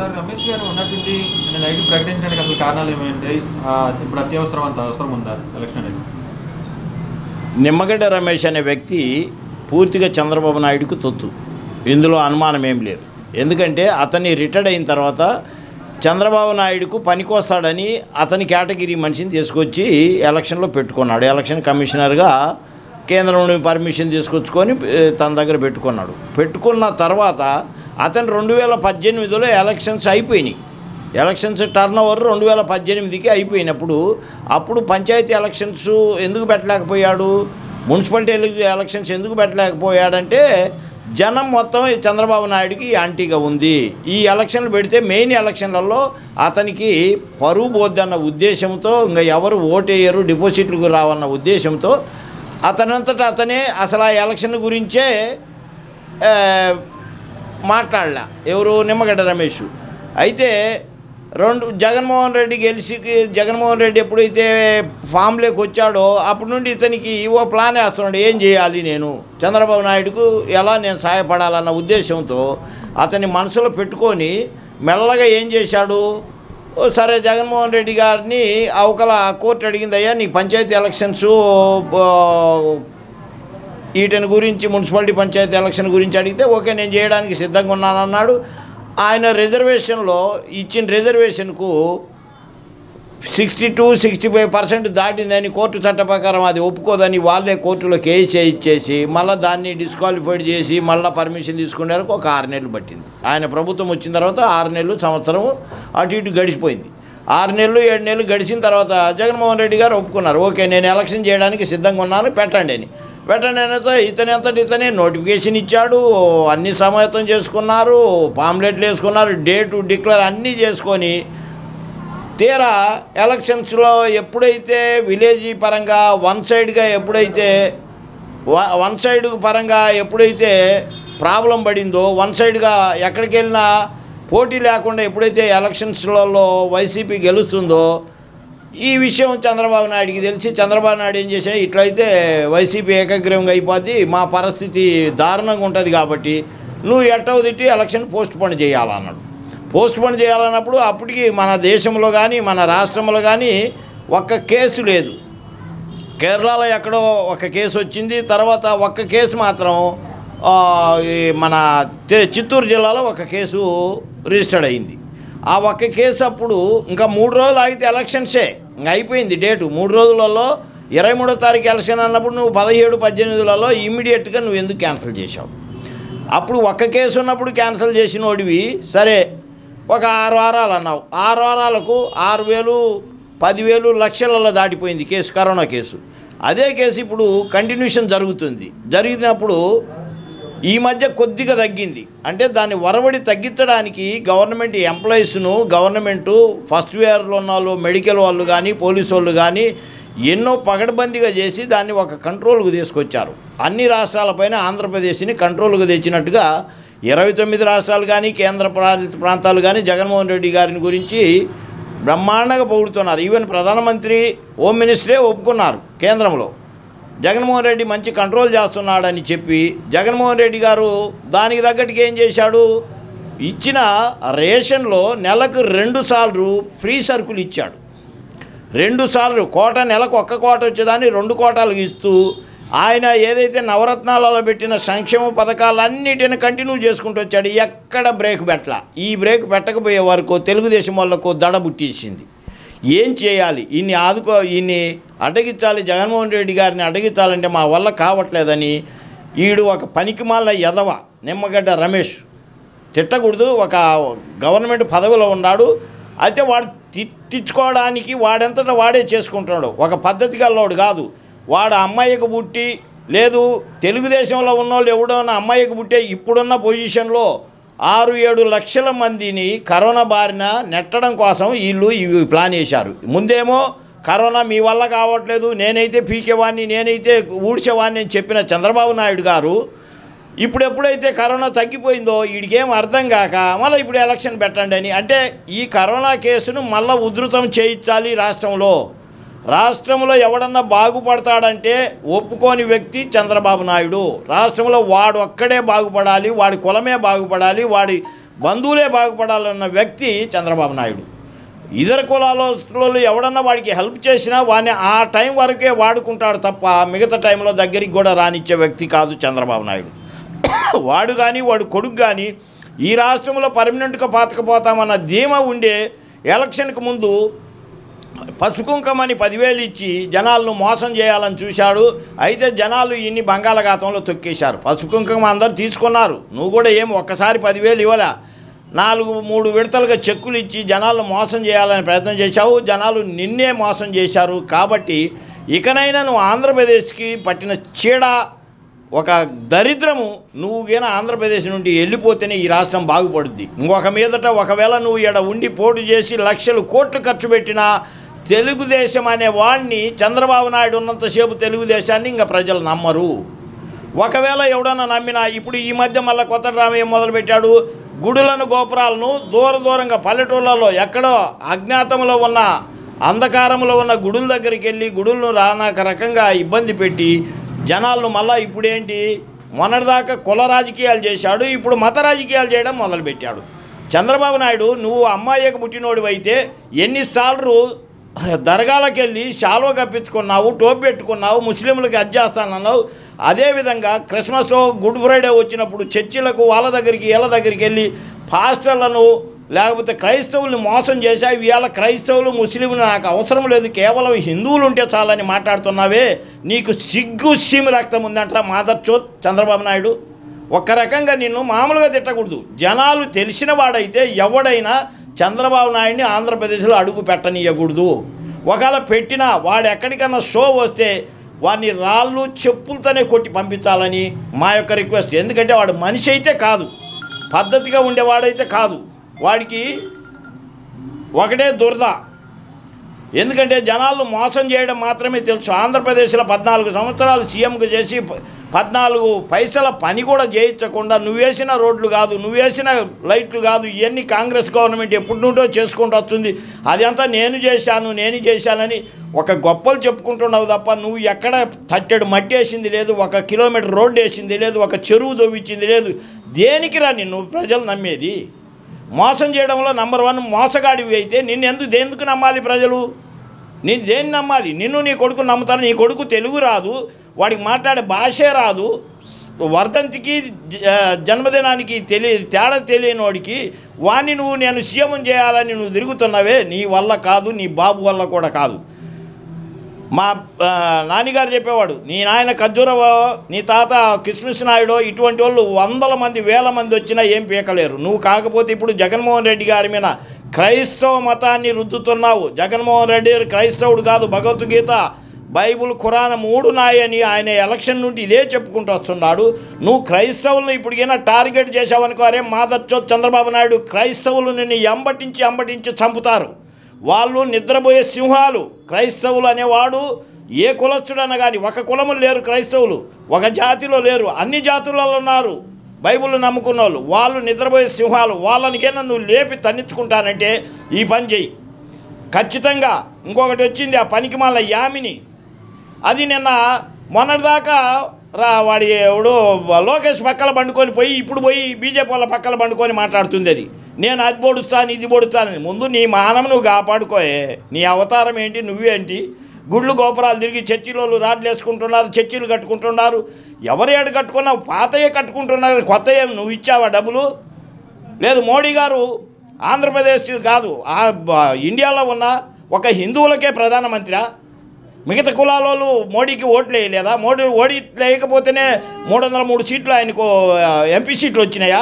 Sir Ramesh గారు ఉన్నటువంటి నేను నైట్ ప్రకటించడానికి అసలు కారణాలు ఏమైంది? ఇప్పుడు అత్యవసరం అంత అవసరం ఉందా ఎలక్షన్ అనేది? నిమ్మగడ్డ రమేష్ అనే వ్యక్తి పూర్తిగా చంద్రబాబు నాయుడుకు తొత్తు. ఇందులో అనుమానం ఏం లేదు. ఎందుకంటే అతన్ని రిటైర్డ్ అయిన తర్వాత చంద్రబాబు నాయుడుకు పనికొస్తాడని అతని కేటగిరీ మనిషిని తీసుకొచ్చి ఎలక్షన్లో పెట్టుకున్నాడు. ఎలక్షన్ కమిషనర్గా కేంద్రం నుండి పర్మిషన్ తీసుకొచ్చుకొని తన దగ్గర పెట్టుకున్నాడు. పెట్టుకున్న తర్వాత అతను రెండు వేల పద్దెనిమిదిలో ఎలక్షన్స్ అయిపోయినాయి. ఎలక్షన్స్ టర్న్ ఓవర్ రెండు వేల పద్దెనిమిదికి అయిపోయినప్పుడు అప్పుడు పంచాయతీ ఎలక్షన్స్ ఎందుకు పెట్టలేకపోయాడు? మున్సిపాలిటీ ఎలక్షన్స్ ఎందుకు పెట్టలేకపోయాడంటే జనం మొత్తం చంద్రబాబు నాయుడుకి యాంటీగా ఉంది. ఈ ఎలక్షన్లు పెడితే మెయిన్ ఎలక్షన్లలో అతనికి పరువు పోద్దన్న ఉద్దేశంతో ఇంకా ఎవరు ఓటేయరు డిపాజిట్లకు రావన్న ఉద్దేశంతో అతనంతటా అతనే అసలు ఆ ఎలక్షన్ గురించే మాట్లాడలే. ఎవరు నిమ్మగడ్డ రమేష్. అయితే రెండు జగన్మోహన్ రెడ్డి గెలిచి జగన్మోహన్ రెడ్డి ఎప్పుడైతే ఫామ్లోకి వచ్చాడో అప్పటి నుండి ఇతనికి ఓ ప్లాన్ వేస్తున్నాడు ఏం చేయాలి నేను? చంద్రబాబు నాయుడుకు ఎలా నేను సహాయపడాలన్న ఉద్దేశంతో అతని మనసులో పెట్టుకొని మెల్లగా ఏం చేశాడు? సరే జగన్మోహన్ రెడ్డి గారిని అవకల కోర్టు అడిగిందయ్యా నీ పంచాయతీ ఎలక్షన్స్ వీటిని గురించి మున్సిపాలిటీ పంచాయతీ ఎలక్షన్ గురించి అడిగితే ఓకే నేను చేయడానికి సిద్ధంగా ఉన్నానన్నాడు. ఆయన రిజర్వేషన్లో ఇచ్చిన రిజర్వేషన్కు sixty two sixty five percent దాటిందని court చట్ట ప్రకారం అది ఒప్పుకోదని వాళ్ళే కోర్టులో కేసు చేయించేసి మళ్ళీ దాన్ని డిస్క్వాలిఫైడ్ చేసి మళ్ళీ పర్మిషన్ తీసుకునేందుకు ఒక ఆరు నెలలు పట్టింది. ఆయన ప్రభుత్వం వచ్చిన తర్వాత ఆరు నెలలు సంవత్సరం అటు ఇటు గడిచిపోయింది. ఆరు నెలలు ఏడు నెలలు గడిచిన తర్వాత జగన్మోహన్ రెడ్డి గారు ఒప్పుకున్నారు. ఓకే నేను ఎలక్షన్ చేయడానికి సిద్ధంగా ఉన్నాను పెట్టండి అని. పెట్టండి అనేది ఇతని అంతటి ఇతనే నోటిఫికేషన్ ఇచ్చాడు అన్ని సమాయత్తం చేసుకున్నారు పాంప్లెట్లు వేసుకున్నారు డేటు డిక్లేర్ అన్నీ చేసుకొని తీరా ఎలక్షన్స్లో ఎప్పుడైతే విలేజ్ పరంగా వన్ సైడ్గా ఎప్పుడైతే వ- వన్ సైడ్ పరంగా ఎప్పుడైతే ప్రాబ్లం పడిందో వన్ సైడ్గా ఎక్కడికి వెళ్ళినా పోటీ లేకుండా ఎప్పుడైతే ఎలక్షన్స్లలో వైసీపీ గెలుస్తుందో ఈ విషయం చంద్రబాబు నాయుడికి తెలిసి చంద్రబాబు నాయుడు ఏం చేసినా ఇట్లయితే వైసీపీ ఏకగ్రీవంగా అయిపోద్ది మా పరిస్థితి దారుణంగా ఉంటుంది కాబట్టి నువ్వు ఎట్టవు తిట్టి ఎలక్షన్ పోస్ట్ పోన్ చేయాలన్నాడు. పోస్ట్ పోన్ చేయాలన్నప్పుడు అప్పటికి మన దేశంలో కానీ మన రాష్ట్రంలో కానీ ఒక్క కేసు లేదు. కేరళలో ఎక్కడో ఒక కేసు వచ్చింది. తర్వాత ఒక్క కేసు మాత్రం ఈ మన చిత్తూరు జిల్లాలో ఒక కేసు రిజిస్టర్డ్ అయింది. ఆ ఒక్క కేసు అప్పుడు ఇంకా మూడు రోజులు ఆగితే ఎలక్షన్సే. ఇంకా అయిపోయింది డేటు. మూడు రోజులలో ఇరవై మూడో తారీఖు ఎలక్షన్ అన్నప్పుడు నువ్వు పదిహేడు పద్దెనిమిదిలలో ఇమ్మీడియట్గా నువ్వు ఎందుకు క్యాన్సిల్ చేశావు? అప్పుడు ఒక్క కేసు ఉన్నప్పుడు క్యాన్సిల్ చేసిన వాడివి సరే ఒక ఆరు వారాలు అన్నావు. ఆరు వారాలకు ఆరు వేలు పదివేలు లక్షలలో దాటిపోయింది కేసు కరోనా కేసు. అదే కేసు ఇప్పుడు కంటిన్యూషన్ జరుగుతుంది. జరిగినప్పుడు ఈ మధ్య కొద్దిగా తగ్గింది. అంటే దాన్ని వరవడి తగ్గించడానికి గవర్నమెంట్ ఎంప్లాయీస్ను గవర్నమెంటు ఫస్ట్ ఇయర్లో ఉన్న వాళ్ళు మెడికల్ వాళ్ళు కానీ పోలీసు వాళ్ళు కానీ ఎన్నో పగడబందీగా చేసి దాన్ని ఒక కంట్రోల్కు తీసుకొచ్చారు. అన్ని రాష్ట్రాలపైన ఆంధ్రప్రదేశ్ని కంట్రోల్కు తెచ్చినట్టుగా ఇరవై తొమ్మిది రాష్ట్రాలు కానీ కేంద్ర పాలిత ప్రాంతాలు కానీ జగన్మోహన్ రెడ్డి గారిని గురించి బ్రహ్మాండంగా పొగుడుతున్నారు. ఈవెన్ ప్రధానమంత్రి హోమ్ మినిస్టరే ఒప్పుకున్నారు కేంద్రంలో. జగన్మోహన్ రెడ్డి మంచి కంట్రోల్ చేస్తున్నాడని చెప్పి జగన్మోహన్ రెడ్డి గారు దానికి తగ్గట్టుగా ఏం చేశాడు? ఇచ్చిన రేషన్లో నెలకు రెండు సార్లు ఫ్రీ సరుకులు ఇచ్చాడు. రెండు సార్లు కోట నెలకు ఒక్క కోట వచ్చేదాన్ని రెండు కోటాలు ఇస్తూ ఆయన ఏదైతే నవరత్నాలలో పెట్టిన సంక్షేమ పథకాలన్నిటిని కంటిన్యూ చేసుకుంటూ వచ్చాడు ఎక్కడ బ్రేక్ పెట్టల. ఈ బ్రేక్ పెట్టకపోయే వరకు తెలుగుదేశం వాళ్ళకు దడ బుట్టించింది ఏం చేయాలి? ఇన్ని ఆదుకో ఇన్ని అడ్డగించాలి జగన్మోహన్ రెడ్డి గారిని అడ్డగించాలంటే మా వల్ల కావట్లేదని ఈడు ఒక పనికిమాల ఎదవ నిమ్మగడ్డ రమేష్. తిట్టకూడదు ఒక గవర్నమెంట్ పదవిలో ఉన్నాడు. అయితే వాడు తిట్టించుకోవడానికి వాడెంతట వాడే చేసుకుంటున్నాడు. ఒక పద్ధతి గల్లోడు కాదు. వాడు అమ్మాయికి పుట్టి లేదు తెలుగుదేశంలో ఉన్నోళ్ళు ఎవడన్నా అమ్మాయికి పుట్టే ఇప్పుడున్న పొజిషన్లో ఆరు ఏడు లక్షల మందిని కరోనా బారిన నెట్టడం కోసం వీళ్ళు ఇవి ప్లాన్ చేశారు ముందేమో కరోనా మీ వల్ల కావట్లేదు నేనైతే పీకేవాడిని నేనైతే ఊడ్చేవాడిని అని చెప్పిన చంద్రబాబు నాయుడు గారు ఇప్పుడు ఎప్పుడైతే కరోనా తగ్గిపోయిందో వీడికేం అర్థం కాక మళ్ళీ ఇప్పుడు ఎలక్షన్ పెట్టండి అని. అంటే ఈ కరోనా కేసును మళ్ళీ ఉధృతం చేయించాలి రాష్ట్రంలో. రాష్ట్రంలో ఎవడన్నా బాగుపడతాడంటే ఒప్పుకోని వ్యక్తి చంద్రబాబు నాయుడు. రాష్ట్రంలో వాడు ఒక్కడే బాగుపడాలి వాడి కులమే బాగుపడాలి వాడి బంధువులే బాగుపడాలన్న వ్యక్తి చంద్రబాబు నాయుడు. ఇతర కులాలు ఎవడన్నా వాడికి హెల్ప్ చేసినా వాడిని ఆ టైం వరకే వాడుకుంటాడు తప్ప మిగతా టైంలో దగ్గరికి కూడా రానిచ్చే వ్యక్తి కాదు చంద్రబాబు నాయుడు. వాడు కానీ వాడు కొడుకు కానీ ఈ రాష్ట్రంలో పర్మనెంట్గా పాతకపోతామన్న ధీమా ఉండే ఎలక్షన్కి ముందు పసుకుంకమని పదివేలు ఇచ్చి జనాలను మోసం చేయాలని చూశాడు. అయితే జనాలు ఇన్ని బంగాళాఖాతంలో తొక్కేశారు. పసుకుంకం అందరు తీసుకున్నారు. నువ్వు కూడా ఏం ఒక్కసారి పదివేలు ఇవ్వలే. నాలుగు మూడు విడతలుగా చెక్కులు ఇచ్చి జనాలను మోసం చేయాలని ప్రయత్నం చేశావు. జనాలు నిన్నే మోసం చేశారు. కాబట్టి ఇకనైనా నువ్వు ఆంధ్రప్రదేశ్కి పట్టిన చీడ ఒక దరిద్రము నువ్వు గైనా ఆంధ్రప్రదేశ్ నుండి వెళ్ళిపోతేనే ఈ రాష్ట్రం బాగుపడుద్ది. ఇంకొక మీదట ఒకవేళ నువ్వు ఈడ ఉండి పోటు చేసి లక్షలు కోట్లు ఖర్చు పెట్టినా తెలుగుదేశం అనే వాడిని చంద్రబాబు నాయుడు ఉన్నంతసేపు తెలుగుదేశాన్ని ఇంకా ప్రజలు నమ్మరు. ఒకవేళ ఎవడన్నా నమ్మినా ఇప్పుడు ఈ మధ్య మళ్ళీ కొత్త డ్రామా మొదలుపెట్టాడు. గుడులను గోపురాలను దూర దూరంగా పల్లెటూళ్ళలో ఎక్కడో అజ్ఞాతంలో ఉన్న అంధకారంలో ఉన్న గుడుల దగ్గరికి వెళ్ళి గుడులను రానాక రకంగా ఇబ్బంది పెట్టి జనాలను మళ్ళీ ఇప్పుడేంటి? మొన్నటిదాకా కుల రాజకీయాలు చేశాడు ఇప్పుడు మత రాజకీయాలు చేయడం మొదలుపెట్టాడు. చంద్రబాబు నాయుడు నువ్వు అమ్మాయికి పుట్టినోడు అయితే ఎన్నిసార్లు దర్గాలకు వెళ్ళి శాల్వ కప్పించుకున్నావు టోపీ పెట్టుకున్నావు ముస్లింలకి అజ్జేస్తానన్నావు అదేవిధంగా క్రిస్మస్ గుడ్ ఫ్రైడే వచ్చినప్పుడు చర్చిలకు వాళ్ళ దగ్గరికి వీళ్ళ దగ్గరికి వెళ్ళి పాస్టర్లను లేకపోతే క్రైస్తవుల్ని మోసం చేశావు ఇవాళ క్రైస్తవులు ముస్లింలు నాకు అవసరం లేదు కేవలం హిందువులు ఉంటే చాలని మాట్లాడుతున్నావే నీకు సిగ్గు సీమి రక్తం ఉందంటారా మాదర్ చోత్ చంద్రబాబు నాయుడు. ఒక రకంగా నిన్ను మామూలుగా తిట్టకూడదు. జనాలు తెలిసిన వాడైతే ఎవడైనా చంద్రబాబు నాయుడిని ఆంధ్రప్రదేశ్లో అడుగు పెట్టనీయకూడదు. ఒకవేళ పెట్టినా వాడు ఎక్కడికన్నా షో వస్తే వాడిని రాళ్ళు చెప్పులతోనే కొట్టి పంపించాలని మా యొక్క రిక్వెస్ట్. ఎందుకంటే వాడు మనిషి అయితే కాదు. పద్ధతిగా ఉండేవాడైతే కాదు. వాడికి ఒకటే దురద. ఎందుకంటే జనాలను మోసం చేయడం మాత్రమే తెలుసు. ఆంధ్రప్రదేశ్లో పద్నాలుగు సంవత్సరాలు సీఎంకు చేసి పద్నాలుగు పైసల పని కూడా చేయించకుండా నువ్వేసిన రోడ్లు కాదు నువ్వేసిన లైట్లు కాదు ఇవన్నీ కాంగ్రెస్ గవర్నమెంట్ ఎప్పుడు నుండో చేసుకుంటూ వస్తుంది. అదంతా నేను చేశాను నేను చేశానని ఒక గొప్పలు చెప్పుకుంటున్నావు తప్ప నువ్వు ఎక్కడ తట్టెడు మట్టి వేసింది లేదు ఒక కిలోమీటర్ రోడ్డు వేసింది లేదు ఒక చెరువు దొవ్విచ్చింది లేదు. దేనికి రా నిన్ను ప్రజలు నమ్మేది? మోసం చేయడంలో నంబర్ వన్ మోసగాడివి అయితే నిన్ను ఎందుకు ఎందుకు నమ్మాలి ప్రజలు? నేను దేన్ని నమ్మాలి? నిన్ను నీ కొడుకు నమ్ముతారు. నీ కొడుకు తెలుగు రాదు. వాడికి మాట్లాడే భాషే రాదు. వర్ధంతికి జన్మదినానికి తెలియ తేడా తెలియని వాడికి వాణ్ణి నువ్వు నేను సీఎం చేయాలని నువ్వు తిరుగుతున్నావే. నీ వల్ల కాదు నీ బాబు వల్ల కూడా కాదు. మా నాన్నగారు చెప్పేవాడు నీ నాయన ఖర్జూరవో నీ తాత కిస్మిస్ నాయుడు ఇటువంటి వాళ్ళు వందల మంది వేల మంది వచ్చినా ఏం పీకలేరు. నువ్వు కాకపోతే ఇప్పుడు జగన్మోహన్ రెడ్డి గారి మీద క్రైస్తవ మతాన్ని రుద్దుతున్నావు. జగన్మోహన్ రెడ్డి క్రైస్తవుడు కాదు భగవద్గీత బైబుల్ ఖురాన్ మూడు నాయని ఆయన ఎలక్షన్ నుండి ఇదే చెప్పుకుంటూ వస్తున్నాడు. నువ్వు క్రైస్తవులను ఇప్పటికైనా టార్గెట్ చేసావనుకో అరే మాదచ్చో చంద్రబాబు నాయుడు క్రైస్తవులు నిన్ను ఎంబటించి ఎంబటించి చంపుతారు. వాళ్ళు నిద్రపోయే సింహాలు క్రైస్తవులు అనేవాడు ఏ కులస్తుడన కానీ ఒక కులము లేరు క్రైస్తవులు ఒక జాతిలో లేరు అన్ని జాతులలో ఉన్నారు. బైబుల్ నమ్ముకున్న వాళ్ళు వాళ్ళు నిద్రపోయే సింహాలు వాళ్ళనికైనా నువ్వు లేపి తన్నించుకుంటానంటే ఈ పని చెయ్యి. ఖచ్చితంగా ఇంకొకటి వచ్చింది ఆ పనికి మళ్ళీ యామిని. అది నిన్న మొన్నటిదాకా రా వాడి ఎవడు లోకేష్ పక్కల పండుకొని పోయి ఇప్పుడు పోయి బీజేపీ వాళ్ళ పక్కల పండుకొని మాట్లాడుతుంది అది. నేను అది పొడుస్తాను ఇది పొడుస్తానని ముందు నీ మానం నువ్వు కాపాడుకోయే. నీ అవతారం ఏంటి నువ్వేంటి? గుళ్ళు గోపురాలు తిరిగి చర్చిలోళ్ళు రాడ్లు వేసుకుంటున్నారు చర్చిలు కట్టుకుంటున్నారు. ఎవరు ఏడు కట్టుకున్నావు? పాతయే కట్టుకుంటున్నారు. కొత్త ఏం నువ్వు ఇచ్చావా డబ్బులు? లేదు మోడీ గారు ఆంధ్రప్రదేశ్ కాదు ఇండియాలో ఉన్న ఒక హిందువులకే ప్రధానమంత్రి. మిగతా కులాలోళ్ళు మోడీకి ఓట్లు వేయలేదా? మోడీ ఓడి లేకపోతేనే మూడు వందల మూడు సీట్లు ఆయనకు ఎంపీ సీట్లు వచ్చినాయా?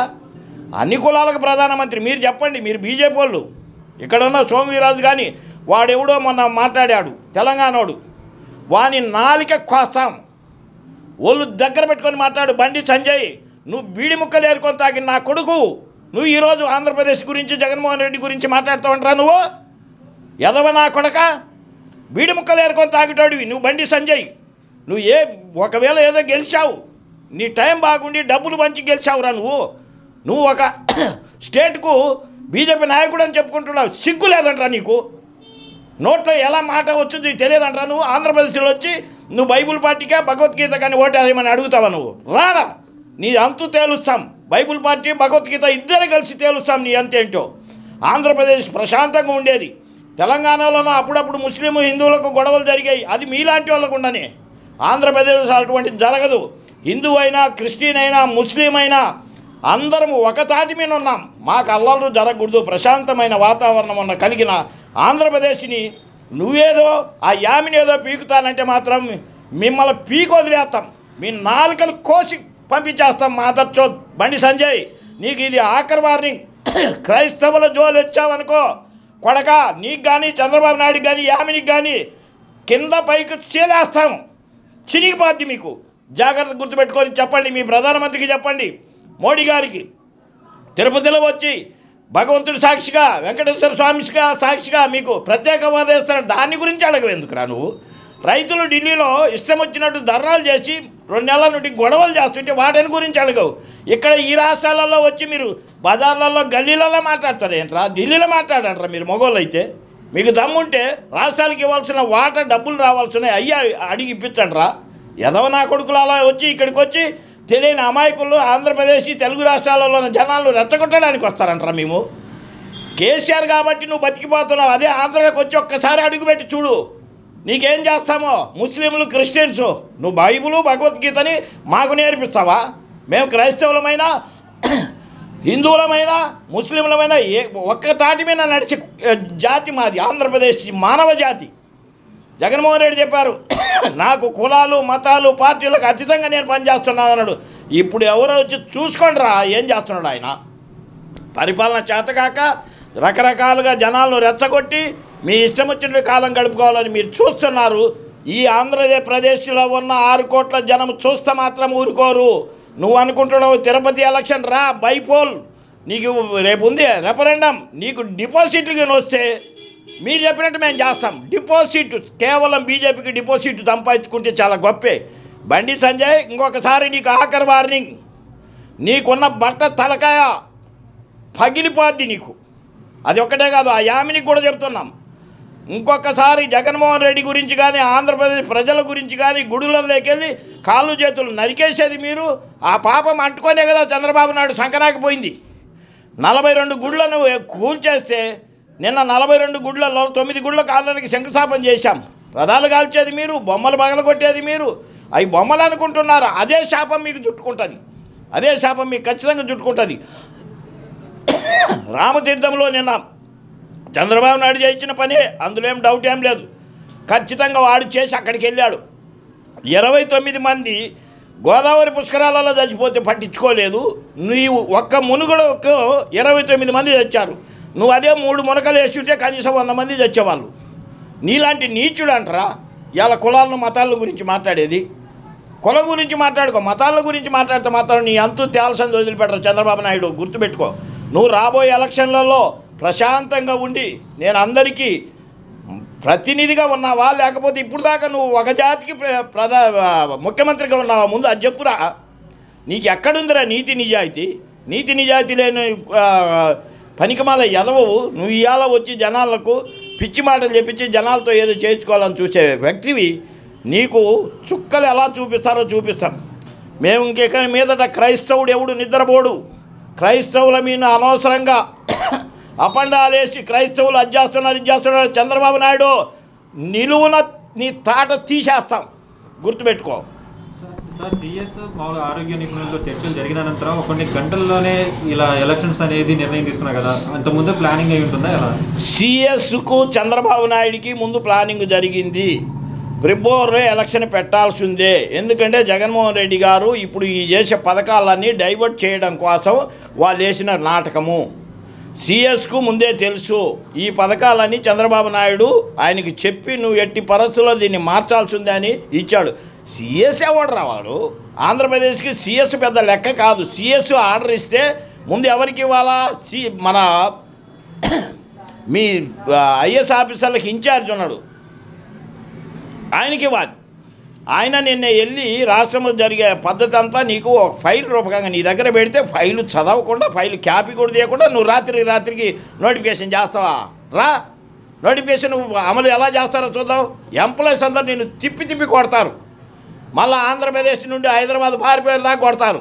అన్ని కులాలకు ప్రధానమంత్రి మీరు చెప్పండి మీరు బీజేపీ వాళ్ళు. ఇక్కడున్న సోమవీరాజు కానీ వాడెవడో మొన్న మాట్లాడాడు తెలంగాణోడు. వాని నాలిక కోస్తాం. ఒళ్ళు దగ్గర పెట్టుకొని మాట్లాడు బండి సంజయ్ నువ్వు బీడి ముక్కలు ఏరుకొని తాగి నా కొడుకు నువ్వు ఈరోజు ఆంధ్రప్రదేశ్ గురించి జగన్మోహన్ రెడ్డి గురించి మాట్లాడుతావంటరా నువ్వు? ఎదవ నా కొడక? బీడి ముక్కలు ఏరుకొని తాగుతాడివి నువ్వు బండి సంజయ్. నువ్వు ఏ ఒకవేళ ఏదో గెలిచావు నీ టైం బాగుండి డబ్బులు పంచి గెలిచావురా నువ్వు. నువ్వు ఒక స్టేట్కు బీజేపీ నాయకుడు అని చెప్పుకుంటున్నావు. సిగ్గు లేదంటరా నీకు? నోట్లో ఎలా మాట వచ్చింది తెలియదంటరా నువ్వు? ఆంధ్రప్రదేశ్లో వచ్చి నువ్వు బైబుల్ పార్టీకే భగవద్గీత కానీ ఓటేమని అడుగుతావా నువ్వు? రారా. నీ అంతు తేలుస్తాం. బైబిల్ పార్టీ భగవద్గీత ఇద్దరు కలిసి తేలుస్తాం నీ అంతేంటో? ఆంధ్రప్రదేశ్ ప్రశాంతంగా ఉండేది. తెలంగాణలోనూ అప్పుడప్పుడు ముస్లిం హిందువులకు గొడవలు జరిగాయి. అది మీలాంటి వాళ్ళకు ఉండనే. ఆంధ్రప్రదేశ్ అటువంటి జరగదు. హిందూ అయినా క్రిస్టియన్ అయినా ముస్లిం అయినా అందరము ఒక తాటి మీద ఉన్నాం మాకు అల్లర్లు జరగకూడదు. ప్రశాంతమైన వాతావరణం ఉన్న కలిగిన ఆంధ్రప్రదేశ్ని నువ్వేదో ఆ యామిని ఏదో పీకుతానంటే మాత్రం మిమ్మల్ని పీకు వదిలేస్తాం. మీ నాలుకలు కోసి పంపించేస్తాం మాదర్చో బండి సంజయ్ నీకు ఇది ఆఖరి వార్నింగ్. క్రైస్తవుల జోలు వచ్చావనుకో కొడక నీకు కానీ చంద్రబాబు నాయుడు కానీ యామినికి కానీ కింద పైకి చీలేస్తాం. చినిగిపోద్ది మీకు. జాగ్రత్త గుర్తుపెట్టుకొని చెప్పండి మీ ప్రధానమంత్రికి చెప్పండి. మోడీ గారికి తిరుపతిలో వచ్చి భగవంతుడి సాక్షిగా వెంకటేశ్వర స్వామిగా సాక్షిగా మీకు ప్రత్యేక హోదా ఇస్తాను దాని గురించి అడగవేందుకురా నువ్వు? రైతులు ఢిల్లీలో ఇష్టం వచ్చినట్టు ధర్నాలు చేసి రెండు నెలల నుండి గొడవలు చేస్తుంటే వాటిని గురించి అడగవు. ఇక్కడ ఈ రాష్ట్రాలలో వచ్చి మీరు బజార్లలో గల్లీలలో మాట్లాడతారు ఏంట్రా? ఢిల్లీలో మాట్లాడంటారా మీరు మగోళ్ళు అయితే? మీకు దమ్ముంటే రాష్ట్రాలకు ఇవ్వాల్సిన వాటా డబ్బులు రావాల్సిన అయ్యా అడిగి ఇప్పించండి రా ఎదవ నా కొడుకులు అలా వచ్చి ఇక్కడికి వచ్చి తెలియని అమాయకులు ఆంధ్రప్రదేశ్ తెలుగు రాష్ట్రాలలో ఉన్న జనాలను రెచ్చగొట్టడానికి వస్తారంటారా మేము. కేసీఆర్ కాబట్టి నువ్వు బతికిపోతున్నావు. అదే ఆంధ్రాకి వచ్చి ఒక్కసారి అడుగుపెట్టి చూడు. నీకేం చేస్తామో? ముస్లింలు క్రిస్టియన్స్. నువ్వు బైబులు భగవద్గీతని మాకు నేర్పిస్తావా? మేము క్రైస్తవులమైనా హిందువులమైనా ముస్లింలమైనా ఏ ఒక్క తాటి మీద నడిచే జాతి మాది ఆంధ్రప్రదేశ్ మానవ జాతి. జగన్మోహన్ రెడ్డి చెప్పారు నాకు కులాలు మతాలు పార్టీలకు అతీతంగా నేను పనిచేస్తున్నాను అన్నాడు. ఇప్పుడు ఎవరో వచ్చి చూసుకోండి రా ఏం చేస్తున్నాడు ఆయన? పరిపాలన చేతకాక రకరకాలుగా జనాలను రెచ్చగొట్టి మీ ఇష్టం వచ్చిన కాలం గడుపుకోవాలని మీరు చూస్తున్నారు. ఈ ఆంధ్రప్రదేశ్లో ఉన్న ఆరు కోట్ల జనం చూస్తే మాత్రం ఊరుకోరు. నువ్వు అనుకుంటున్నావు తిరుపతి ఎలక్షన్ రా బైపోల్. నీకు రేపు ఉంది రెఫరెండం నీకు డిపాజిట్లు కానీ వస్తే మీరు చెప్పినట్టు మేము చేస్తాం. డిపాజిట్ కేవలం బీజేపీకి డిపాజిట్ సంపాదించుకుంటే చాలా గొప్పే. బండి సంజయ్ ఇంకొకసారి నీకు ఆఖరి వార్నింగ్. నీకున్న బట్ట తలకాయ పగిలిపోద్ది నీకు. అది ఒక్కటే కాదు ఆ యామిని కూడా చెప్తున్నాం. ఇంకొకసారి జగన్మోహన్ రెడ్డి గురించి కానీ ఆంధ్రప్రదేశ్ ప్రజల గురించి కానీ గుడులలోకెళ్ళి కాళ్ళు చేతులు నరికేసేది మీరు. ఆ పాపం అంటుకోనే కదా చంద్రబాబు నాయుడు సంకనాకి పోయింది. నలభై రెండు గుళ్ళను కూల్చేస్తే నిన్న నలభై రెండు గుడ్లలో తొమ్మిది గుళ్ళ కాలానికి శంకుస్థాపన చేశాం. రథాలు కాల్చేది మీరు బొమ్మలు పగలగొట్టేది మీరు. అవి బొమ్మలు అనుకుంటున్నారు? అదే శాపం మీకు చుట్టుకుంటుంది. అదే శాపం మీకు ఖచ్చితంగా చుట్టుకుంటుంది. రామతీర్థంలో నిన్న చంద్రబాబు నాయుడు చేయించిన పనే అందులో ఏం డౌట్ ఏం లేదు. ఖచ్చితంగా వాడు చేసి అక్కడికి వెళ్ళాడు. ఇరవై తొమ్మిది మంది గోదావరి పుష్కరాలలో చచ్చిపోతే పట్టించుకోలేదు. నీవు ఒక్క మునుగుడకు ఇరవై తొమ్మిది మంది చచ్చారు. నువ్వు అదే మూడు మునకలు వేసుంటే కనీసం వంద మంది చచ్చేవాళ్ళు. నీలాంటి నీచుడు అంటారా? ఇలా కులాలను మతాల గురించి మాట్లాడేది? కులం గురించి మాట్లాడుకో మతాల గురించి మాట్లాడితే మాత్రం నీ అంతు తేల్సని వదిలిపెట్టరు. చంద్రబాబు నాయుడు గుర్తుపెట్టుకో. నువ్వు రాబోయే ఎలక్షన్లలో ప్రశాంతంగా ఉండి నేను అందరికీ ప్రతినిధిగా ఉన్నావా? లేకపోతే ఇప్పుడు దాకా నువ్వు ఒక జాతికి ప్ర- ప్రధా ముఖ్యమంత్రిగా ఉన్నావా? ముందు అది చెప్పురా. నీకు ఎక్కడుందిరా నీతి నిజాయితీ? నీతి నిజాయితీ లేని పనికిమాల ఎదవవు నువ్వు ఇవాళ వచ్చి జనాలకు పిచ్చి మాటలు చెప్పించి జనాలతో ఏదో చేయించుకోవాలని చూసే వ్యక్తివి నీకు చుక్కలు ఎలా చూపిస్తారో చూపిస్తాం. మేము ఇంకెక్క మీదట క్రైస్తవుడు ఎవడు నిద్రపోడు. క్రైస్తవుల మీద అనవసరంగా అపండాలేసి క్రైస్తవులు అధ్యాస్తున్నారు చేస్తున్నారు ఇది చేస్తున్నారు చంద్రబాబు నాయుడు నిలువున నీ తాట తీసేస్తాం. గుర్తుపెట్టుకో. సార్- సిఎస్ మామూలుగా ఆరోగ్య నిపుణులతో చర్చలు జరిగిన అనంతరం కొన్ని గంటల్లోనే ఇలా ఎలక్షన్స్ అనేది నిర్ణయం తీసుకున్నారు కదా. అంతకుముందు ప్లానింగ్ అయి ఉంటుందా ఎలా? సిఎస్కు చంద్రబాబు నాయుడికి ముందు ప్లానింగ్ జరిగింది. ఫిబ్రవరిలో ఎలక్షన్ పెట్టాల్సిందే. ఎందుకంటే జగన్మోహన్ రెడ్డి గారు ఇప్పుడు ఈ చేసే పథకాలన్నీ డైవర్ట్ చేయడం కోసం వాళ్ళు వేసిన నాటకము. సిఎస్కు ముందే తెలుసు ఈ పథకాలన్నీ చంద్రబాబు నాయుడు ఆయనకి చెప్పి నువ్వు ఎట్టి పరిస్థితుల్లో దీన్ని మార్చాల్సిందే అని ఇచ్చాడు. సిఎస్ ఎవడు రావాడు ఆంధ్రప్రదేశ్కి సిఎస్ పెద్ద లెక్క కాదు. సిఎస్ ఆర్డర్ ఇస్తే ముందు ఎవరికి ఇవ్వాలా? సి మన మీ ఐఎస్ ఆఫీసర్లకు ఇన్ఛార్జ్ ఉన్నాడు. ఆయనకి ఇవ్వాలి. ఆయన నిన్న వెళ్ళి రాష్ట్రంలో జరిగే పద్ధతి అంతా నీకు ఒక ఫైల్ రూపకంగా నీ దగ్గర పెడితే ఫైల్ చదవకుండా ఫైల్ క్యాపీ కూడా తీయకుండా నువ్వు రాత్రి రాత్రికి నోటిఫికేషన్ చేస్తావా? రా. నోటిఫికేషన్ అమలు ఎలా చేస్తారో చూద్దాం. ఎంప్లాయీస్ అందరూ నిన్ను తిప్పి తిప్పి కొడతారు. మళ్ళీ ఆంధ్రప్రదేశ్ నుండి హైదరాబాద్ పారిపోయేలా దాకా కొడతారు.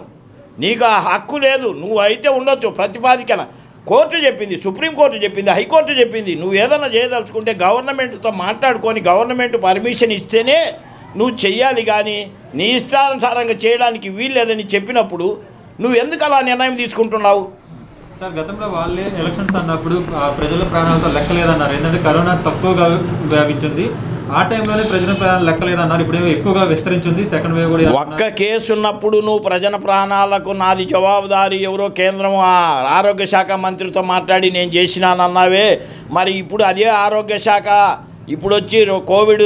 నీకు ఆ హక్కు లేదు నువ్వు అయితే ఉండొచ్చు ప్రతిపాదికన. కోర్టు చెప్పింది సుప్రీంకోర్టు చెప్పింది హైకోర్టు చెప్పింది. నువ్వు ఏదైనా చేయదలుచుకుంటే గవర్నమెంట్తో మాట్లాడుకొని గవర్నమెంట్ పర్మిషన్ ఇస్తేనే నువ్వు చెయ్యాలి కానీ నీ ఇష్టానుసారంగా చేయడానికి వీల్లేదని చెప్పినప్పుడు నువ్వు ఎందుకు అలా నిర్ణయం తీసుకుంటున్నావు? సార్ గతంలో వాళ్ళే ఎలక్షన్స్ అన్నప్పుడు ప్రజల ప్రాణాలతో లెక్కలేదన్నారు. ఏంటంటే కరోనా తక్కువగా వ్యాపించింది. ఆ టైంలోనే ప్రజల ప్రాణాలు లెక్కలేదన్నారు. ఇప్పుడేమో ఎక్కువగా విస్తరించింది. సెకండ్ వేవ్ కూడా ఒక్క కేసు ఉన్నప్పుడు నువ్వు ప్రజల ప్రాణాలకు నాది జవాబుదారీ ఎవరో కేంద్రం ఆరోగ్య శాఖ మంత్రితో మాట్లాడి నేను చేసినానన్నావే. మరి ఇప్పుడు అదే ఆరోగ్య శాఖ ఇప్పుడు వచ్చి కోవిడ్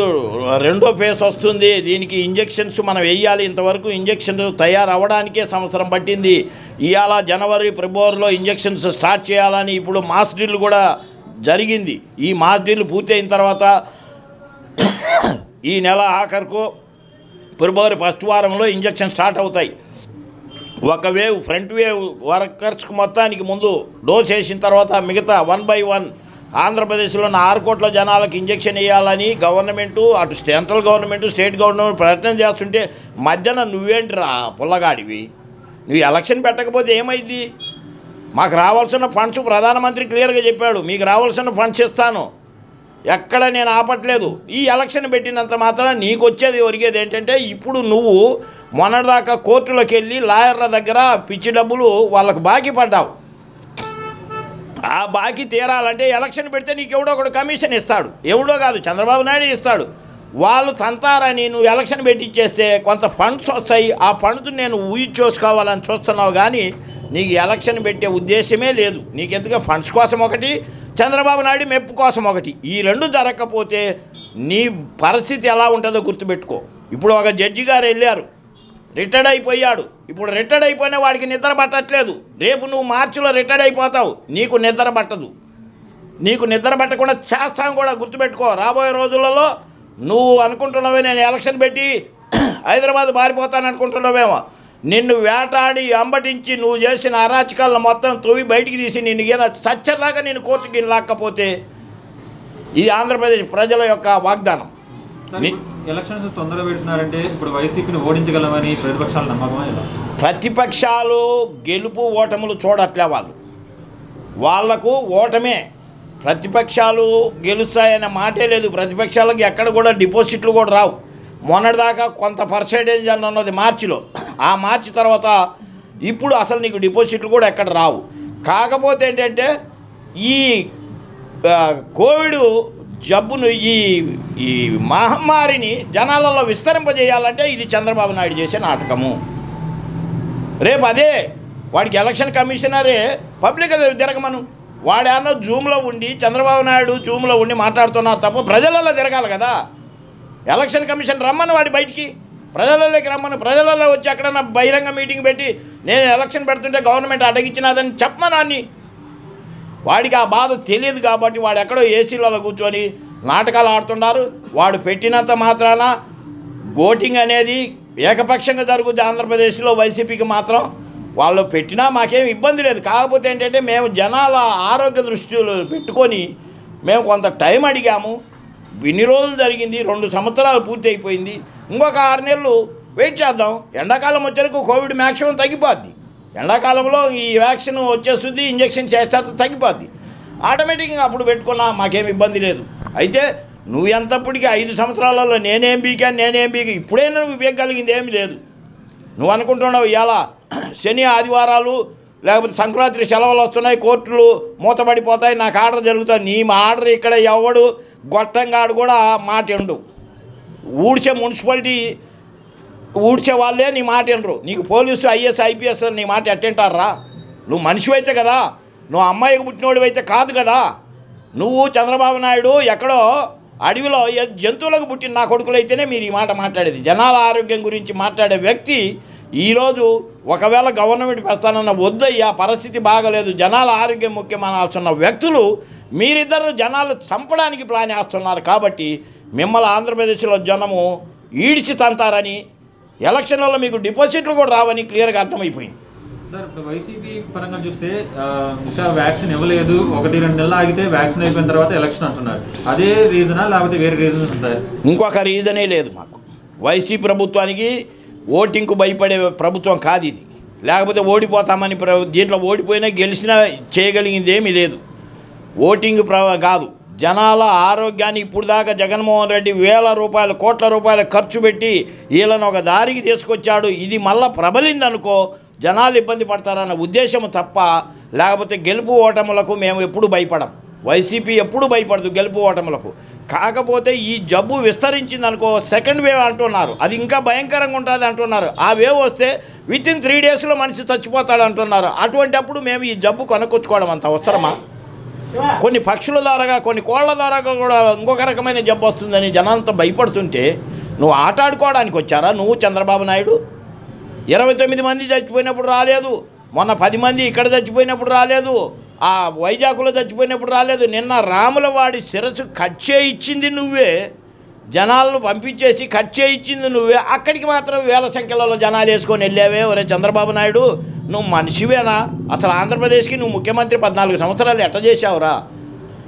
రెండో ఫేజ్ వస్తుంది. దీనికి ఇంజెక్షన్స్ మనం వేయాలి. ఇంతవరకు ఇంజెక్షన్ తయారవ్వడానికే సంవత్సరం పట్టింది. ఇవాళ జనవరి ఫిబ్రవరిలో ఇంజెక్షన్స్ స్టార్ట్ చేయాలని ఇప్పుడు మాస్ డ్రిల్ కూడా జరిగింది. ఈ మాస్ డ్రిల్ పూర్తయిన తర్వాత ఈ నెల ఆఖరుకు ఫిబ్రవరి ఫస్ట్ వారంలో ఇంజక్షన్ స్టార్ట్ అవుతాయి. ఒక వేవ్ ఫ్రంట్ వేవ్ వర్కర్స్కి మొత్తానికి ముందు డోస్ వేసిన తర్వాత మిగతా వన్ బై వన్ ఆంధ్రప్రదేశ్లో ఆరు కోట్ల జనాలకు ఇంజెక్షన్ వేయాలని గవర్నమెంటు అటు సెంట్రల్ గవర్నమెంట్ స్టేట్ గవర్నమెంట్ ప్రయత్నం చేస్తుంటే మధ్యన నువ్వేంటిరా పుల్లగాడివి? నువ్వు ఎలక్షన్ పెట్టకపోతే ఏమైంది మాకు రావాల్సిన ఫండ్స్ ప్రధానమంత్రి క్లియర్గా చెప్పాడు. మీకు రావాల్సిన ఫండ్స్ ఇస్తాను. ఎక్కడ నేను ఆపట్లేదు. ఈ ఎలక్షన్ పెట్టినంత మాత్రం నీకు వచ్చేది ఒరిగేది ఏంటంటే ఇప్పుడు నువ్వు మొన్నటిదాకా కోర్టులోకి వెళ్ళి లాయర్ల దగ్గర పిచ్చి డబ్బులు వాళ్ళకు బాకీ పడ్డావు. ఆ బాకీ తీరాలంటే ఎలక్షన్ పెడితే నీకు ఎవడో ఒకడు కమిషన్ ఇస్తాడు. ఎవడో కాదు చంద్రబాబు నాయుడు ఇస్తాడు. వాళ్ళు తంతారని నువ్వు ఎలక్షన్ పెట్టించేస్తే కొంత ఫండ్స్ వస్తాయి. ఆ ఫండ్స్ నేను ఊయి చూసుకోవాలని చూస్తున్నావు కానీ నీకు ఎలక్షన్ పెట్టే ఉద్దేశమే లేదు. నీకు ఫండ్స్ కోసం ఒకటి చంద్రబాబు నాయుడు మెప్పు కోసం ఒకటి. ఈ రెండు జరగకపోతే నీ పరిస్థితి ఎలా ఉంటుందో గుర్తుపెట్టుకో. ఇప్పుడు ఒక జడ్జి గారు వెళ్ళారు. రిటైర్డ్ అయిపోయాడు. ఇప్పుడు రిటైర్డ్ అయిపోయిన వాడికి నిద్ర పట్టట్లేదు. రేపు నువ్వు మార్చిలో రిటైర్డ్ అయిపోతావు. నీకు నిద్ర పట్టదు. నీకు నిద్ర పట్టకుండా చేస్తాం కూడా గుర్తుపెట్టుకో. రాబోయే రోజులలో నువ్వు అనుకుంటున్నావే నేను ఎలక్షన్ పెట్టి హైదరాబాద్ పారిపోతాను అనుకుంటున్నావేమో. నిన్ను వేటాడి అంబటించి నువ్వు చేసిన అరాచకాలను మొత్తం తొవి బయటికి తీసి నిన్ను ఈయన చచ్చలాగా నేను కోర్టుకి లాక్కపోతే ఇది ఆంధ్రప్రదేశ్ ప్రజల యొక్క వాగ్దానం. ఎలక్షన్స్ తొందరగా పెడుతున్నారంటే ఇప్పుడు వైసీపీని ఓడించగలమని ప్రతిపక్షాల నమ్మకమా ప్రతిపక్షాలు గెలుపు ఓటములు చూడట్లే వాళ్ళు. వాళ్ళకు ఓటమే. ప్రతిపక్షాలు గెలుస్తాయనే మాటే లేదు. ప్రతిపక్షాలకు ఎక్కడ కూడా డిపాజిట్లు కూడా రావు. మొన్నటిదాకా కొంత పర్సెంటేజ్ అని అన్నది మార్చిలో. ఆ మార్చి తర్వాత ఇప్పుడు అసలు నీకు డిపాజిట్లు కూడా ఎక్కడ రావు. కాకపోతే ఏంటంటే ఈ కోవిడ్ జబ్బును ఈ ఈ మహమ్మారిని జనాలలో విస్తరింపజేయాలంటే ఇది చంద్రబాబు నాయుడు చేసే నాటకము. రేపు అదే వాడికి ఎలక్షన్ కమిషనరే పబ్లిక్ తిరగమను. వాడేమన్నా జూమ్లో ఉండి చంద్రబాబు నాయుడు జూమ్లో ఉండి మాట్లాడుతున్నారు తప్ప ప్రజలలో తిరగాలి కదా. ఎలక్షన్ కమిషన్ రమ్మని వాడి బయటికి. ప్రజలలోకి రమ్మని. ప్రజలలో వచ్చి ఎక్కడన్నా బహిరంగ మీటింగ్ పెట్టి నేను ఎలక్షన్ పెడుతుంటే గవర్నమెంట్ అడగించినదని చెప్పమనాన్ని వాడికి ఆ బాధ తెలియదు కాబట్టి వాడు ఎక్కడో ఏసీలలో కూర్చొని నాటకాలు ఆడుతున్నారు వాడు పెట్టినంత మాత్రాన ఓటింగ్ అనేది ఏకపక్షంగా జరుగుతుంది ఆంధ్రప్రదేశ్లో వైసీపీకి మాత్రం. వాళ్ళు పెట్టినా మాకేం ఇబ్బంది లేదు. కాకపోతే ఏంటంటే మేము జనాల ఆరోగ్య దృష్టిలో పెట్టుకొని మేము కొంత టైం అడిగాము. ఇన్ని రోజులు జరిగింది రెండు సంవత్సరాలు పూర్తి అయిపోయింది ఇంకొక ఆరు నెలలు వెయిట్ చేద్దాం. ఎండాకాలం వచ్చేందుకు కోవిడ్ మ్యాక్సిమం తగ్గిపోద్ది. ఎండాకాలంలో ఈ వ్యాక్సిన్ వచ్చేస్తుంది ఇంజక్షన్ చేస్తారు తగ్గిపోద్ది. ఆటోమేటిక్గా అప్పుడు పెట్టుకున్నా మాకేం ఇబ్బంది లేదు. అయితే నువ్వు ఎంతప్పటికీ ఐదు సంవత్సరాలలో నేనేం బీకాను నేనేం బీకా ఇప్పుడైనా నువ్వు బీకగలిగింది ఏమీ లేదు. నువ్వు అనుకుంటున్నావు ఇవాళ శని ఆదివారాలు లేకపోతే సంక్రాంతి సెలవులు వస్తున్నాయి కోర్టులు మూతపడిపోతాయి నాకు ఆర్డర్ జరుగుతాయి నీ మా ఆర్డర్ ఇక్కడ ఎవడు గొట్టంగాడు కూడా మాట ఎండు ఊడ్చే మున్సిపాలిటీ ఊడ్చే వాళ్ళే నీ మాట ఎండరు నీకు పోలీసు ఐఎస్ ఐపీఎస్ నీ మాట ఎట్టంటారా? నువ్వు మనిషి అయితే కదా నువ్వు అమ్మాయికి పుట్టినోడు అయితే కాదు కదా. నువ్వు చంద్రబాబు నాయుడు ఎక్కడో అడవిలో జంతువులకు పుట్టిన నా కొడుకులు అయితేనే మీరు ఈ మాట మాట్లాడేది. జనాల ఆరోగ్యం గురించి మాట్లాడే వ్యక్తి ఈరోజు ఒకవేళ గవర్నమెంట్ పెడతానన్న వద్దయ్యా పరిస్థితి బాగలేదు. జనాల ఆరోగ్యం ముఖ్యమనాల్సిన వ్యక్తులు మీరిద్దరు జనాలు చంపడానికి ప్లాన్ వేస్తున్నారు కాబట్టి మిమ్మల్ని ఆంధ్రప్రదేశ్లో జనము ఈడ్చి తంతారని ఎలక్షన్లలో మీకు డిపాజిట్లు కూడా రావని క్లియర్గా అర్థమైపోయింది. సార్ ఇప్పుడు వైసీపీ పరంగా చూస్తే ఇంకా వ్యాక్సిన్ ఇవ్వలేదు. ఒకటి రెండు నెలలు ఆగితే వ్యాక్సిన్ అయిపోయిన తర్వాత ఎలక్షన్ అంటున్నారు. అదే రీజనా లేకపోతే వేరే రీజన్స్ ఉంటాయి ఇంకొక రీజనే లేదు మాకు. వైసీ ప్రభుత్వానికి ఓటింగ్కు భయపడే ప్రభుత్వం కాదు ఇది. లేకపోతే ఓడిపోతామని దీంట్లో ఓడిపోయినా గెలిచినా చేయగలిగింది ఏమీ లేదు. ఓటింగ్ ప్ర కాదు. జనాల ఆరోగ్యాన్ని ఇప్పుడు దాకా జగన్మోహన్ రెడ్డి వేల రూపాయలు కోట్ల రూపాయలు ఖర్చు పెట్టి వీళ్ళని ఒక దారికి తీసుకొచ్చాడు. ఇది మళ్ళా ప్రబలిందనుకో జనాలు ఇబ్బంది పడతారన్న ఉద్దేశం తప్ప లేకపోతే గెలుపు ఓటములకు మేము ఎప్పుడు భయపడం. వైసీపీ ఎప్పుడు భయపడదు గెలుపు ఓటములకు. కాకపోతే ఈ జబ్బు విస్తరించింది అనుకో సెకండ్ వేవ్ అంటున్నారు. అది ఇంకా భయంకరంగా ఉంటుంది అంటున్నారు. ఆ వేవ్ వస్తే విత్ ఇన్ త్రీ డేస్లో మనిషి చచ్చిపోతాడు అంటున్నారు. అటువంటి అప్పుడు మేము ఈ జబ్బు కొనుక్కొచ్చుకోవడం అంత అవసరమా? కొన్ని పక్షుల ద్వారాగా కొన్ని కోళ్ళ ద్వారాగా కూడా ఇంకొక రకమైన జబ్బు వస్తుందని జనంతా భయపడుతుంటే నువ్వు ఆటాడుకోవడానికి వచ్చారా? నువ్వు చంద్రబాబు నాయుడు? ఇరవై తొమ్మిది మంది చచ్చిపోయినప్పుడు రాలేదు. మొన్న పది మంది ఇక్కడ చచ్చిపోయినప్పుడు రాలేదు. ఆ వైజాగ్లో చచ్చిపోయినప్పుడు రాలేదు. నిన్న రాములవాడి శిరస్సు కట్ చేయించింది నువ్వే. జనాలను పంపించేసి కట్ చేయించింది నువ్వే. అక్కడికి మాత్రం వేల సంఖ్యలో జనాలు వేసుకొని వెళ్ళావే. ఒరే చంద్రబాబు నాయుడు నువ్వు మనిషివేనా? అసలు ఆంధ్రప్రదేశ్కి నువ్వు ముఖ్యమంత్రి పద్నాలుగు సంవత్సరాలు ఎట్ట చేశావురా?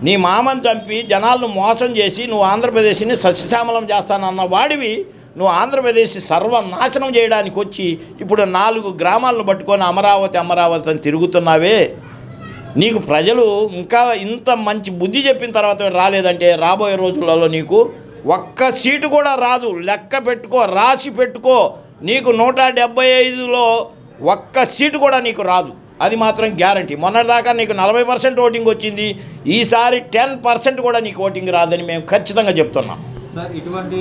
నీ మామను చంపి జనాలను మోసం చేసి నువ్వు ఆంధ్రప్రదేశ్ని సస్యశ్యామలం చేస్తానన్న వాడివి. నువ్వు ఆంధ్రప్రదేశ్ సర్వనాశనం చేయడానికి వచ్చి ఇప్పుడు నాలుగు గ్రామాలను పట్టుకొని అమరావతి అమరావతి అని తిరుగుతున్నావే. నీకు ప్రజలు ఇంకా ఇంత మంచి బుద్ధి చెప్పిన తర్వాత రాలేదంటే రాబోయే రోజులలో నీకు ఒక్క సీటు కూడా రాదు. లెక్క పెట్టుకో రాసి పెట్టుకో. నీకు నూట డెబ్బై ఐదులో ఒక్క సీటు కూడా నీకు రాదు. అది మాత్రం గ్యారంటీ. మొన్నటిదాకా నీకు నలభై పర్సెంట్ ఓటింగ్ వచ్చింది. ఈసారి టెన్ పర్సెంట్ కూడా నీకు ఓటింగ్ రాదని మేము ఖచ్చితంగా చెప్తున్నాం. సార్ ఇటువంటి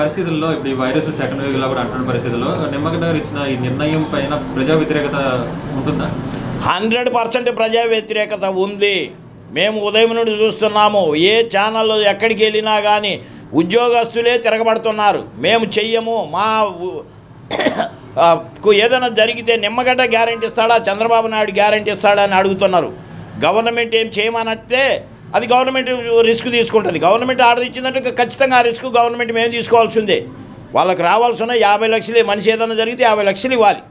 పరిస్థితుల్లో ఇప్పుడు ఈ వైరస్ సెకండ్ వేవ్ కూడా అంటున్న పరిస్థితుల్లో నిమ్మగడ్డ ఇచ్చిన ఈ నిర్ణయం పైన ప్రజా వ్యతిరేకత ఉంటుందా? హండ్రెడ్ పర్సెంట్ ప్రజా వ్యతిరేకత ఉంది. మేము ఉదయం నుండి చూస్తున్నాము. ఏ ఛానల్ ఎక్కడికి వెళ్ళినా కానీ ఉద్యోగస్తులే తిరగబడుతున్నారు. మేము చెయ్యము. మా ఏదైనా జరిగితే నిమ్మగడ్డ గ్యారెంటీ ఇస్తాడా? చంద్రబాబు నాయుడు గ్యారెంటీ ఇస్తాడా అని అడుగుతున్నారు. గవర్నమెంట్ ఏం చేయమనంటే అది గవర్నమెంట్ రిస్క్ తీసుకుంటుంది. గవర్నమెంట్ ఆర్డర్ ఇచ్చిందంటే ఖచ్చితంగా ఆ రిస్క్ గవర్నమెంట్ మేము తీసుకోవాల్సిందే. వాళ్ళకి రావాల్సిన యాభై లక్షలు మనిషి ఏదైనా జరిగితే యాభై లక్షలు ఇవ్వాలి.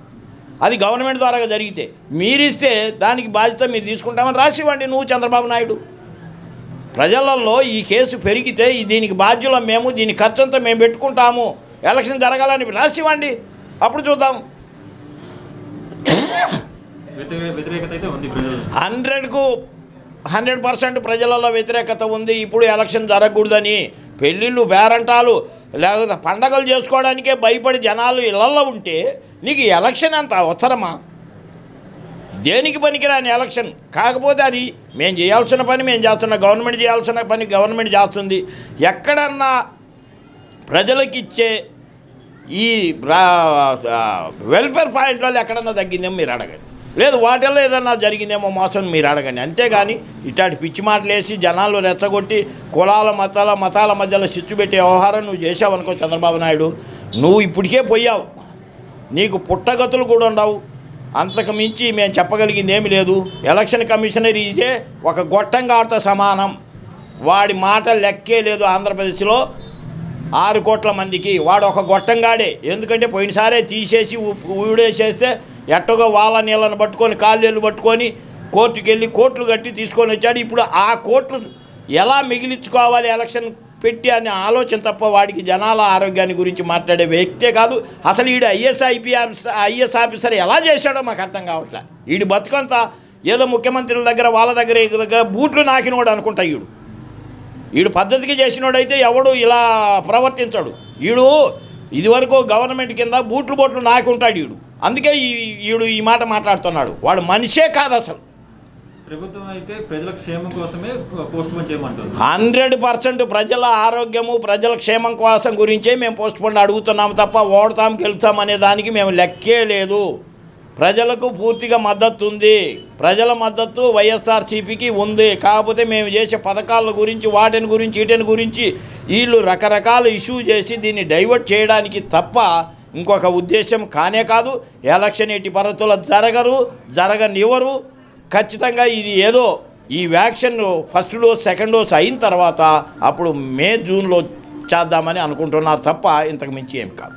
అది గవర్నమెంట్ ద్వారా జరిగితే. మీరిస్తే దానికి బాధ్యత మీరు తీసుకుంటామని రాసివ్వండి నువ్వు చంద్రబాబు నాయుడు. ప్రజలలో ఈ కేసు పెరిగితే దీనికి బాధ్యులం మేము దీని ఖర్చు అంతా మేము పెట్టుకుంటాము. ఎలక్షన్ జరగాలని రాసివ్వండి. అప్పుడు చూద్దాం. హండ్రెడ్కు హండ్రెడ్ పర్సెంట్ ప్రజలలో వ్యతిరేకత ఉంది. ఇప్పుడు ఎలక్షన్ జరగకూడదని పెళ్ళిళ్ళు బేరంటాలు లేకపోతే పండగలు చేసుకోవడానికే భయపడి జనాలు ఇళ్ళలో ఉంటే నీకు ఎలక్షన్ అంత అవసరమా? దేనికి పనికిరాని ఎలక్షన్? కాకపోతే అది మేము చేయాల్సిన పని మేము చేస్తున్న గవర్నమెంట్ చేయాల్సిన పని గవర్నమెంట్ చేస్తుంది. ఎక్కడన్నా ప్రజలకు ఇచ్చే ఈ వెల్ఫేర్ పాయింట్ వల్ల ఎక్కడన్నా తగ్గిందేమో మీరు అడగండి. లేదు వాటిల్లో ఏదన్నా జరిగిందేమో మోసం మీరు అడగండి. అంతేగాని ఇట్లాంటి పిచ్చి మాటలు వేసి జనాలు రెచ్చగొట్టి కులాల మతాల మతాల మధ్యలో చిచ్చు పెట్టే వ్యవహారం నువ్వు చేసావనుకో చంద్రబాబు నాయుడు. నువ్వు ఇప్పటికే పోయావు. నీకు పుట్టగతులు కూడా ఉండవు. అంతకు మించి మేము చెప్పగలిగింది ఏమీ లేదు. ఎలక్షన్ కమిషనర్ ఈజే ఒక గొట్టంగాడితో సమానం. వాడి మాట లెక్కే లేదు ఆంధ్రప్రదేశ్లో. ఆరు కోట్ల మందికి వాడు ఒక గొట్టంగాడే. ఎందుకంటే పోయినసారే తీసేసి ఊడేసేస్తే ఎట్టగో వాళ్ళ నీళ్ళను పట్టుకొని కాళ్ళు పట్టుకొని కోర్టుకెళ్ళి వెళ్ళి కోట్లు కట్టి తీసుకొని వచ్చాడు. ఇప్పుడు ఆ కోట్లు ఎలా మిగిలించుకోవాలి ఎలక్షన్ పెట్టి అనే ఆలోచన తప్ప వాడికి జనాల ఆరోగ్యాన్ని గురించి మాట్లాడే వ్యక్తే కాదు. అసలు ఈడు ఐఎస్ ఐపీఎస్ ఐఎస్ ఆఫీసర్ ఎలా చేశాడో మాకు అర్థం కావట్లే. ఈడు బతుకంతా ఏదో ముఖ్యమంత్రుల దగ్గర వాళ్ళ దగ్గర దగ్గర బూట్లు నాకినోడు అనుకుంటా ఈడు. ఈడు పద్ధతికి చేసినోడైతే ఎవడు ఇలా ప్రవర్తించడు. ఈడు ఇదివరకు గవర్నమెంట్ కింద బూట్లు బోట్లు నాకుంటాడు ఈడు. అందుకే ఈ ఈడు ఈ మాట మాట్లాడుతున్నాడు. వాడు మనిషే కాదు అసలు. ప్రభుత్వం అయితే ప్రజల క్షేమం కోసమే పోస్ట్ పోన్ చేయమంటుంది. హండ్రెడ్ పర్సెంట్ ప్రజల ఆరోగ్యము ప్రజల క్షేమం కోసం గురించే మేము పోస్ట్ పోన్ అడుగుతున్నాము తప్ప ఓడతాం గెలుస్తాం అనే దానికి మేము లెక్కే లేదు. ప్రజలకు పూర్తిగా మద్దతు ఉంది. ప్రజల మద్దతు వైఎస్ఆర్సీపీకి ఉంది. కాకపోతే మేము చేసే పథకాల గురించి వాటిని గురించి వీటిని గురించి వీళ్ళు రకరకాల ఇష్యూ చేసి దీన్ని డైవర్ట్ చేయడానికి తప్ప ఇంకొక ఉద్దేశం కానే కాదు. ఎలక్షన్ ఎట్టి పద్ధతుల్లో జరగరు జరగనివ్వరు. ఖచ్చితంగా ఇది ఏదో ఈ vaccine first dose second dose అయిన తర్వాత అప్పుడు మే జూన్లో చేద్దామని అనుకుంటున్నారు తప్ప ఇంతకు మించి ఏం కాదు.